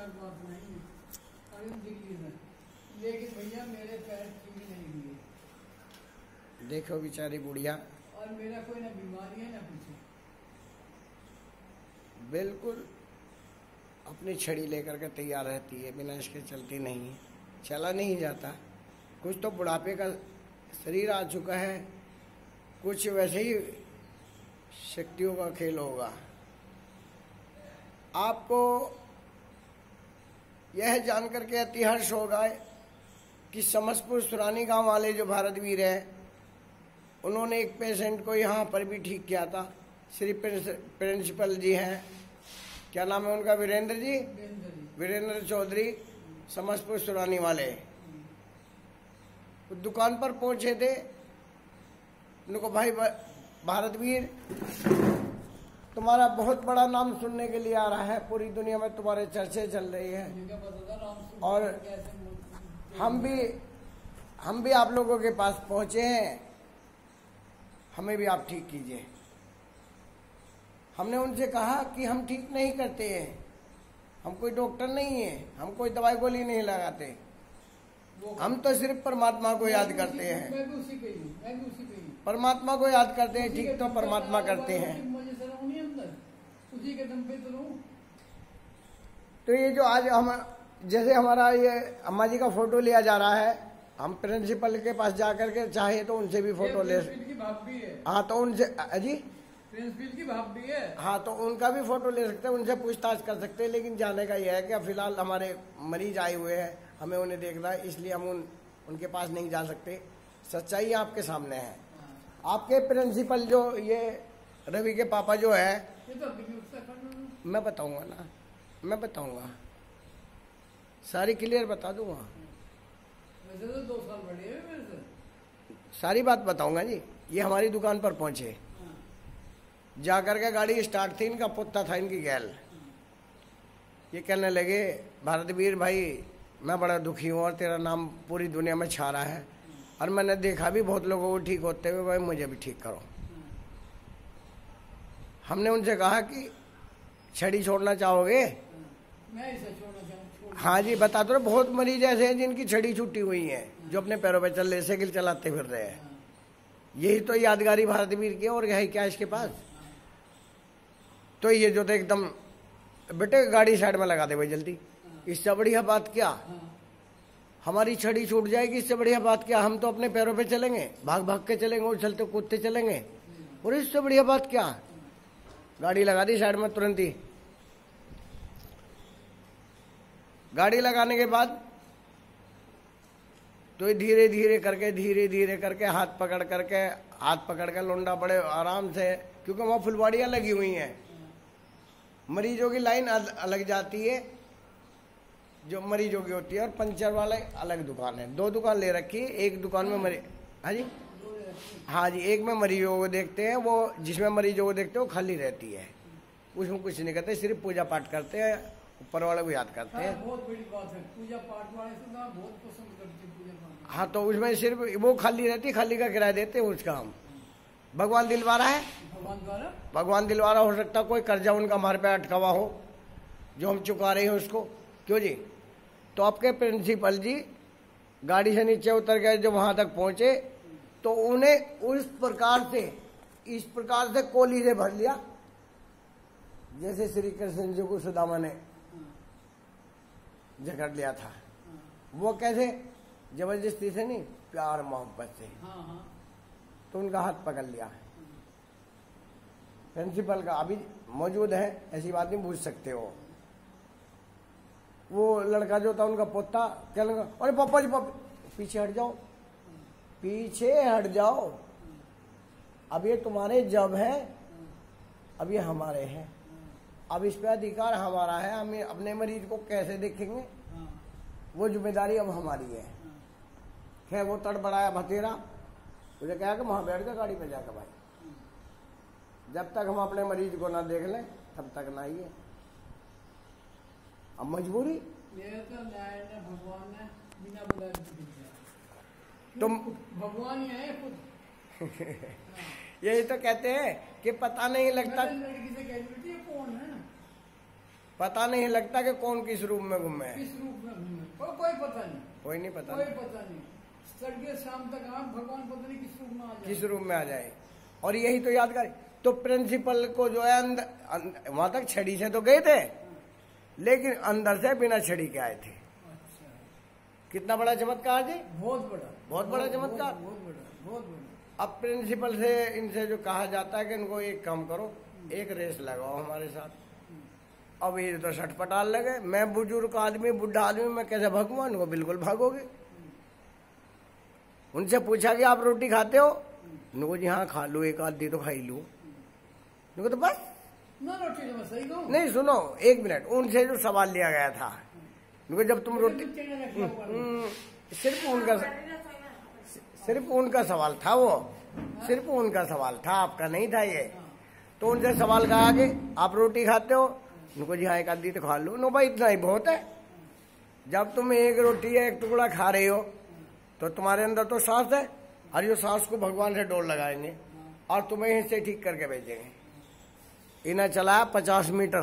चार बात नहीं। अरुण लेकिन भैया मेरे पैर ठीक नहीं हुए। देखो बेचारी बुढ़िया। और मेरा कोई ना बीमारी है ना कुछ बिल्कुल अपनी छड़ी लेकर के तैयार रहती है बिना इसके चलती नहीं है। चला नहीं जाता। कुछ तो बुढ़ापे का शरीर आ चुका है। कुछ वैसे ही शक्तियों का खेल होगा। आपको यह जानकर के अतिहर्ष होगा कि समस्तपुर सुरानी गाँव वाले जो भारतवीर हैं, उन्होंने एक पेशेंट को यहाँ पर भी ठीक किया था। श्री प्रिंसिपल जी हैं। क्या नाम है उनका? वीरेंद्र जी? वीरेंद्र चौधरी, समस्तपुर सुरानी वाले। दुकान पर पहुँचे थे। उनको भाई, भारतवीर तुम्हारा बहुत बड़ा नाम सुनने के लिए आ रहा है। पूरी दुनिया में तुम्हारे चर्चे चल रही है। और हम भी हम भी आप लोगों के पास पहुँचे हैं। हमें भी आप ठीक कीजिए। हमने उनसे कहा कि हम ठीक नहीं करते हैं। हम कोई डॉक्टर नहीं है। हम कोई दवाई गोली नहीं लगाते। हम तो सिर्फ़ परमात्मा को याद करते हैं। परमात्मा को याद करते हैं ठीक तो परमात्मा करते हैं मुझे सर हूँ नहीं अंदर उसी के दम पे तो तो ये जो आज हम जैसे हमारा ये अम्मा जी का फ़ोटो लिया जा रहा है हम प्रिंसिपल के पास जाकर के चाहे तो उनसे भी फ़ोटो ले की हाँ। तो उनसे अजी प्रिंसिपल की भाभी है। हाँ तो उनका भी फ़ोटो ले सकते हैं उनसे पूछताछ कर सकते हैं लेकिन जाने का यह है कि फ़िलहाल हमारे मरीज़ आए हुए हैं हमें उन्हें देखना है इसलिए हम उन उनके पास नहीं जा सकते। सच्चाई आपके सामने है। आपके प्रिंसिपल जो ये रवि के पापा जो है मैं बताऊँगा ना। मैं बताऊँगा। सारी क्लियर बता दूँगा। तो सारी बात बताऊँगा जी। ये हमारी दुकान पर पहुँचे। जाकर के गाड़ी स्टार्ट थी, इनका पुत्ता था, इनकी गैल। ये कहने लगे, भारतवीर भाई, मैं बड़ा दुखी हूँ और तेरा नाम पूरी दुनिया में छा रहा है। और मैंने देखा भी बहुत लोगों को ठीक होते हुए, भाई, मुझे भी ठीक करो। हमने उनसे कहा कि छड़ी छोड़ना चाहोगे? मैं इसे छोड़ना चाहूँ हाँ जी बता दो बहुत मरीज़ ऐसे हैं जिनकी छड़ी छुट्टी हुई है जो अपने पैरों पर चल रहे साइकिल चलाते फिर रहे हैं। यही तो यादगारी भारतवीर की और है क्या इसके पास? तो ये जो तो एकदम बेटे गाड़ी साइड में लगा दे भाई जल्दी। इससे बढ़िया बात क्या? हमारी छड़ी छूट जाएगी इससे बढ़िया बात क्या? हम तो अपने पैरों पे चलेंगे भाग भाग के चलेंगे उछलते कूदते चलेंगे। और इससे बढ़िया बात क्या? गाड़ी लगा दी साइड में तुरंत ही। गाड़ी लगाने के बाद तो धीरे धीरे करके, धीरे धीरे करके, हाथ पकड़ करके, हाथ पकड़ के लोंडा बड़े आराम से, क्योंकि वहाँ फुलवाड़ियाँ लगी हुई हैं। मरीजों की लाइन अलग जाती है, जो मरीजों की होती है, और पंचर वाले अलग दुकान है। दो दुकान ले रखी है, एक दुकान में मरी हाँ जी? हाँ जी एक में मरीजों को देखते हैं वो जिसमें मरीजों को देखते हैं वो खाली रहती है। उसमें कुछ नहीं करते सिर्फ़ पूजा पाठ करते हैं ऊपर वाले को याद करते हाँ, हैं बहुत बड़ी बात है। पूजा पाठ वाले से ना बहुत पसंद करते हैं पूजा पाठ। हाँ तो उसमें सिर्फ़ वो खाली रहती है खाली का किराया देते हैं उसका हम भगवान दिलवारा है? भगवान द्वारा? भगवान दिलवारा हो सकता कोई कर्जा उनका हमारे पे अटका हुआ हो जो हम चुका रहे हैं उसको। क्यों जी? तो आपके प्रिंसिपल जी गाड़ी से नीचे उतर गए जब वहाँ तक पहुँचे तो उन्हें उस प्रकार से इस प्रकार से कोली से भर लिया। जैसे श्री कृष्ण जी को सुदामा ने जकड़ लिया था। वो कैसे? ज़बरदस्ती से नहीं प्यार मोहब्बत से। हाँ हाँ। तो उनका हाथ पकड़ लिया। प्रिंसिपल का अभी मौजूद है ऐसी बात नहीं पूछ सकते हो। वो लड़का जो था उनका पोता क्या लगा? अरे पापा जी पापा पीछे हट जाओ। पीछे हट जाओ। अब ये तुम्हारे जब है, अब ये हमारे हैं। अब इस पे अधिकार हमारा है, हम अपने मरीज़ को कैसे देखेंगे? वो ज़िम्मेदारी अब हमारी है। खैर, वो तड़बड़ाया भतेरा। मुझे कहा कि वहाँ बैठ के गाड़ी पे जाकर भाई। जब तक हम अपने मरीज़ को ना देख लें, तब तक ना आइए अब मजबूरी? मेरे तो भगवान ने बिना बुलाए तुम भगवान ही है खुद। यही तो कहते हैं कि पता नहीं लगता ये कौन है? पता नहीं लगता कि कौन किस रूप में घूमे है। किस रूप में घूमे को, कोई पता नहीं। कोई नहीं पता कोई पता नहीं। तड़के शाम तक आप भगवान पता नहीं किस रूप में आ जाए। किस रूप में आ जाए। और यही तो याद करें तो प्रिंसिपल को जो है अंदर वहाँ तक छड़ी से तो गए थे लेकिन अंदर से बिना छड़ी के आए थे। कितना बड़ा चमत्कार जी? बहुत बड़ा। बहुत बड़ा चमत्कार। बहुत बड़ा बहुत बड़ा। अब प्रिंसिपल से इनसे जो कहा जाता है कि इनको एक काम करो एक रेस लगाओ हमारे साथ। अब ये तो छटपटाल लगे। मैं बुज़ुर्ग आदमी बुढ़ा आदमी मैं कैसे भागूँगा? इनको बिल्कुल भागोगे। उनसे पूछा कि आप रोटी खाते हो? इनको जी हाँ खा लो एक आधी तो खाई लूँ। इनको तो बस। नहीं सुनो एक मिनट। उनसे जो सवाल लिया गया था इनको जब तुम रोटी बच्चे ने रखा हुआ? है। हम्म, सिर्फ़ उनका सिर्फ़ उनका सवाल था वो। सिर्फ़ उनका सवाल था आपका नहीं था ये। तो उनसे सवाल कहा कि आप रोटी खाते हो? उनको जी हाँ एक आधी तो खा लो। नो भाई इतना ही बहुत है। जब तुम एक रोटी या एक टुकड़ा खा रहे हो तो तुम्हारे अंदर तो सांस है। और ये सांस को भगवान से डोर लगाएँगे और तुम्हें इससे ठीक करके भेजेंगे। इन्हें चलाया पचास मीटर।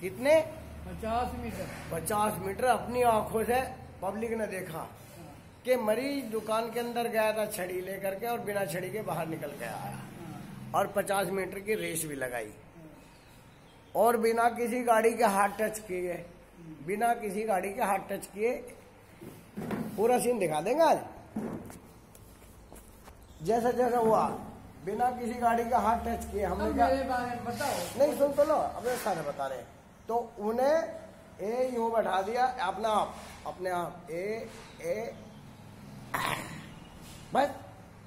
कितने? पचास मीटर। पचास मीटर अपनी आँखों से पब्लिक ने देखा कि मरीज़ दुकान के अंदर गया था छड़ी लेकर के और बिना छड़ी के बाहर निकल के आया। और पचास मीटर की रेस भी लगाई। और बिना किसी गाड़ी के हाथ टच किए बिना किसी गाड़ी के हाथ टच किए पूरा सीन दिखा देंगे आज। जैसा जैसा हुआ बिना किसी गाड़ी का हाथ टच किए हमने क्या बताओ। नहीं सुन तो लो अब सारे बता रहे हैं। तो उन्हें ए यूँ बैठा दिया अपना आप अपने आप ए ए बस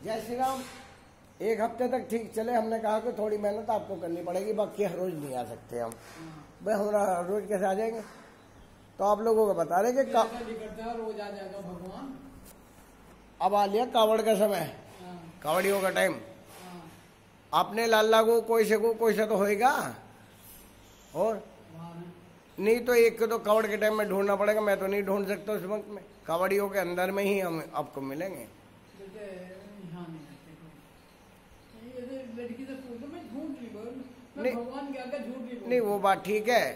जय श्री राम एक हफ़्ते तक ठीक चले हमने कहा कि थोड़ी मेहनत आपको करनी पड़ेगी बाकी हर रोज नहीं आ सकते हम। भाई हर रोज कैसे आ जाएँगे? तो आप लोगों को बता रहे कि का, रोज आ जाएगा भगवान। अब आ लिया कावड़ का समय। हाँ, कावड़ियों का टाइम हाँ, अपने लाला को कोई से को कोई से तो होएगा। और। नहीं तो एक को तो कवड़ के टाइम में ढूंढना पड़ेगा मैं तो नहीं ढूंढ सकता उस वक्त में। कवड़ियों के अंदर में ही हम आपको मिलेंगे। नहीं तो नहीं वो बात ठीक है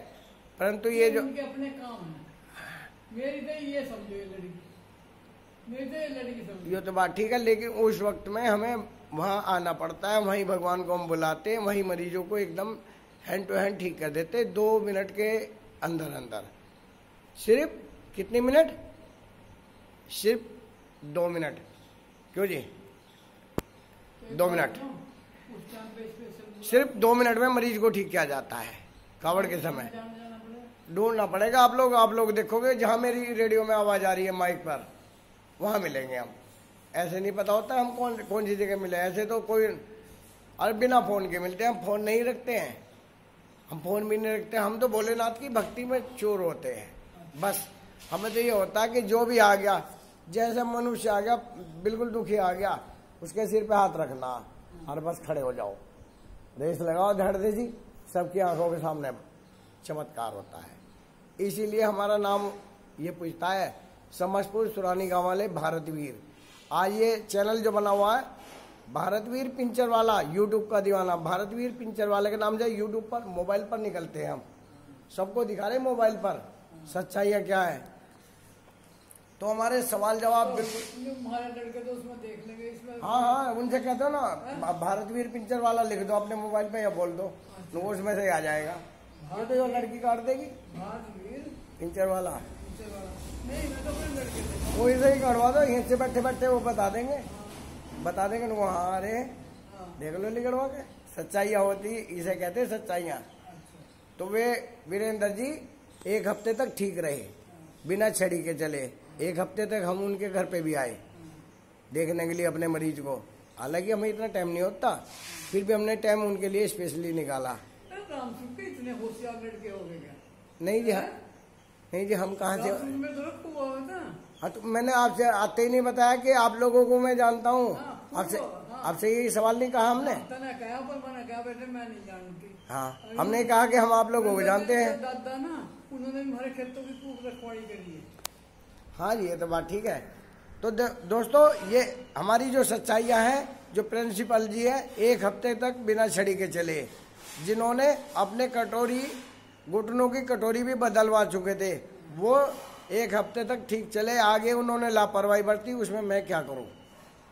परंतु ये जो अपने काम है। मेरी तो ये समझो ये लड़की। मेरी तो ये लड़की समझो। ये तो बात ठीक है लेकिन उस वक्त में हमें वहाँ आना पड़ता है वहीं भगवान को हम बुलाते हैं वहीं मरीजों को एकदम हैंड टू हैंड ठीक कर देते दो मिनट के अंदर अंदर। सिर्फ़ कितने मिनट? सिर्फ़ दो मिनट। क्यों जी? दो मिनट। सिर्फ़ दो मिनट में मरीज़ को ठीक किया जाता है, कावड़ के समय। ढूंढना पड़ेगा आप लोग। आप लोग देखोगे, जहाँ मेरी रेडियो में आवाज़ आ रही है माइक पर, वहाँ मिलेंगे हम। ऐसे नहीं पता होता हम कौन कौन सी जगह मिले। ऐसे तो कोई, अरे बिना फ़ोन के मिलते हैं, हम फ़ोन नहीं रखते हैं। हम फ़ोन भी नहीं रखते, हम तो भोलेनाथ की भक्ति में चोर होते हैं। बस, हमें तो ये होता है कि जो भी आ गया, जैसे मनुष्य आ गया, बिल्कुल दुखी आ गया, उसके सिर पे हाथ रखना, और बस खड़े हो जाओ। रेस लगाओ, धड़ दे जी, सबकी आँखों के सामने चमत्कार होता है। इसीलिए हमारा नाम ये पूछता है समझपुर सुरानी गाँव वाले भारतवीर। आज ये चैनल जो बना हुआ है भारतवीर पिंचर वाला यूट्यूब का दीवाना। भारतवीर पिंचर वाले के नाम से यूट्यूब पर मोबाइल पर निकलते हैं हम। सबको दिखा रहे मोबाइल पर। सच्चाइयाँ क्या है? तो हमारे सवाल जवाब बिल्कुल तो इसमें हाँ हाँ उनसे कहते हो ना भारतवीर पिंचर वाला लिख दो अपने मोबाइल पे या बोल दो। तो वो उसमें से आ जाएगा। ये तो जो लड़की काट देगी। भारतवीर पिंचर वाला। तो लड़के से ही करवा दो यहीं से बैठे बैठे वो बता देंगे। बता देंगे तुमको हाँ अरे हाँ। देख लो लिखवा के। सच्चाइयाँ होती इसे कहते हैं सच्चाइयाँ। अच्छा। तो वे वीरेंद्र जी एक हफ़्ते तक ठीक रहे। बिना छड़ी के चले। एक हफ़्ते तक हम उनके घर पे भी आए। देखने के लिए अपने मरीज़ को। हालाँकि हमें इतना टाइम नहीं होता। फिर भी हमने टाइम उनके लिए स्पेशली निकाला। इतने होशियार लड़के हो गए क्या? नहीं जी हाँ? नहीं जी हम कहाँ से तो हाँ तो मैंने आपसे आते ही नहीं बताया कि आप लोगों को मैं जानता हूँ। हाँ, आपसे हाँ। आपसे यही सवाल नहीं कहा हमने? जानती। हाँ हमने कहा कि हम आप लोगों को जानते हैं। उन्होंने भी हमारे खेतों की खूब रखवाड़ी करी है। हाँ जी ये तो बात ठीक है। तो दोस्तों ये हमारी जो सच्चाइयाँ हैं जो प्रिंसिपल जी है एक हफ़्ते तक बिना छड़ी के चले। जिन्होंने अपने कटोरी घुटनों की कटोरी भी बदलवा चुके थे वो एक हफ़्ते तक ठीक चले आगे उन्होंने लापरवाही बरती उसमें मैं क्या करूँ?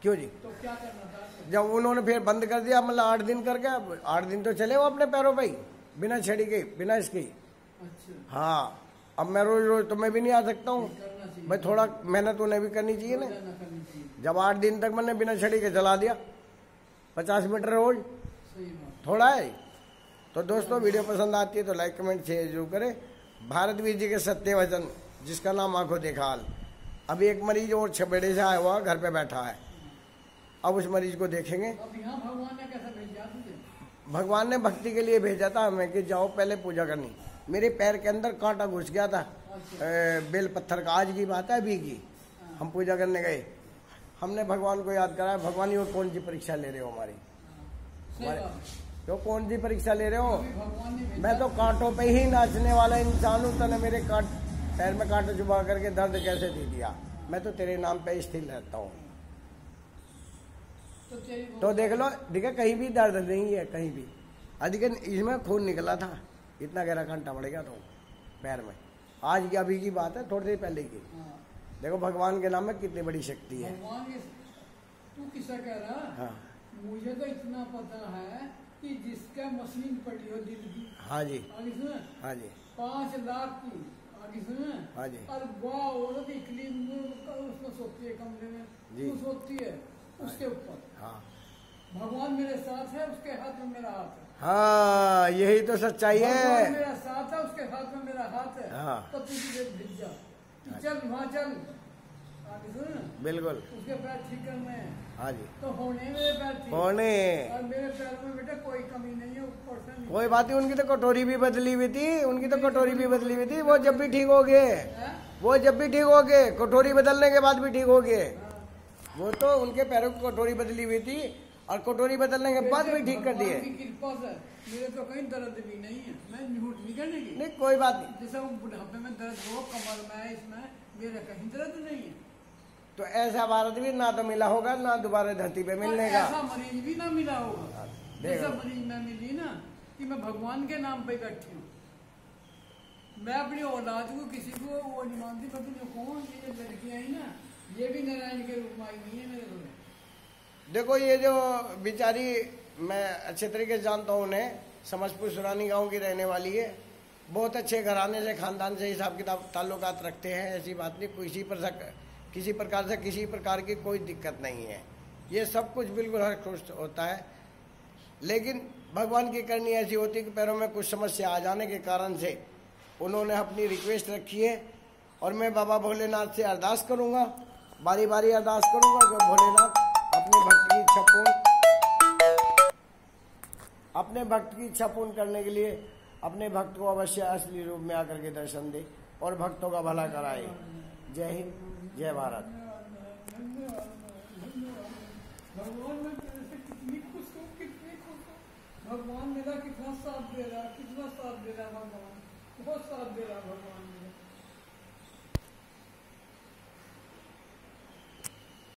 क्यों जी? तो क्या करना था? जब उन्होंने फिर बंद कर दिया मतलब आठ दिन करके आठ दिन तो चले वो अपने पैरों पर ही बिना छड़ी के बिना इसके अच्छा। हाँ अब मैं रोज रोज तो मैं भी नहीं आ सकता हूँ। भाई थोड़ा मेहनत उन्हें भी करनी चाहिए ना। जब आठ दिन तक मैंने बिना छड़ी के चला दिया पचास मीटर रोज। थोड़ा है। तो दोस्तों वीडियो पसंद आती है तो लाइक कमेंट शेयर ज़रूर करें। भारत वीर जी के सत्य वचन जिसका नाम आँखों देखा हाल। अभी एक मरीज़ और छबेड़े से आया हुआ घर पे बैठा है। अब उस मरीज़ को देखेंगे। भगवान ने कैसा भेजा भगवान ने भक्ति के लिए भेजा था हमें कि जाओ पहले पूजा करनी। मेरे पैर के अंदर कांटा घुस गया था। अच्छा। बेल पत्थर का आज की बात है अभी की। हम पूजा करने गए। हमने भगवान को याद करा भगवान ये कौन सी परीक्षा ले रहे हो हमारी? तो कौन सी परीक्षा ले रहे हो? मैं तो कांटों पे ही नाचने वाला इंसान हूँ तने मेरे कांट पैर में कांटा चुबा करके दर्द कैसे दे दिया? मैं तो तेरे नाम पे स्थिर रहता हूँ। तो देख लो देखा कहीं भी दर्द नहीं है कहीं भी। अधिक इसमें खून निकला था इतना गहरा कांटा पड़ गया तो पैर में। आज की अभी की बात है थोड़ी देर पहले की। हाँ, देखो भगवान के नाम में कितनी बड़ी शक्ति है। तू किसा कह रहा? हाँ। मुझे तो इतना पता है कि जिसका मशीन पड़ी हो दिल की। हाँ जी। हाँ जी पाँच लाख की। सुन। हाँ जी। और वाह औरत निकली उसमें सोती है कमरे में। जी। तू सोती है। उसके ऊपर। हाँ। भगवान मेरे साथ है उसके हाथ में मेरा हाथ है। हाँ यही तो सच्चाई है। मेरा साथ है उसके हाथ में मेरा हाथ है। हाँ। तो तुझे भेज जा तू चल वहाँ चल। बिल्कुल। उसके पैर ठीक करने हाँ। जी। तो होने मेरे पैर ठीक। होने। और मेरे पैर में बेटा कोई कमी नहीं है ऊपर से नहीं। कोई बात नहीं उनकी तो कटोरी भी बदली हुई थी। उनकी तो कटोरी भी बदली हुई थी। वो जब भी ठीक हो? गए वो जब भी ठीक हो गए कटोरी बदलने के बाद भी ठीक हो गए हाँ। वो तो उनके पैरों की कटोरी बदली हुई थी और कटोरी बदलने के बाद भी ठीक कर दिए। मेरे तो कहीं दर्द भी नहीं है। मैं झूठ नहीं करने नहीं कोई बात नहीं। जैसे वो बुढ़ापे में दर्द हो कमर में इसमें मेरे कहीं दर्द नहीं है। तो ऐसा भारत भी ना तो मिला होगा ना दोबारा धरती पे मिलने का। ऐसा मरीज़ भी ना मिला होगा। जैसा मरीज़ मैं मिली ना कि मैं भगवान के नाम पे इकट्ठी हूँ। मैं अपनी औलाद को किसी को वो नहीं मानती पता कौन ये लड़कियाँ आई ना ये भी नारायण के रूप में आई है मेरे को देखो, ये जो बेचारी, मैं अच्छे तरीके से जानता हूँ उन्हें। समझपुर सुरानी गाँव की रहने वाली है। बहुत अच्छे घराने से, खानदान से हिसाब किताब ताल्लुकात रखते हैं, ऐसी बात नहीं। किसी पर किसी प्रकार से, किसी प्रकार की कोई दिक्कत नहीं है। ये सब कुछ बिल्कुल हर खुश होता है। लेकिन भगवान की करनी ऐसी होती कि पैरों में कुछ समस्या आ जाने के कारण से उन्होंने अपनी रिक्वेस्ट रखी है। और मैं बाबा भोलेनाथ से अरदास करूँगा। बारी बारी अरदास करूँगा कि भोलेनाथ, अपने भक्त की इच्छा पूर्ण अपने भक्त की इच्छा पूर्ण करने के लिए अपने भक्त को अवश्य असली रूप में आकर के दर्शन दे और भक्तों का भला कराए। जय हिंद, जय भारत। भगवान मेरा कितना साथ दे रहा, कितना साथ दे रहा भगवान, बहुत साथ दे रहा भगवान।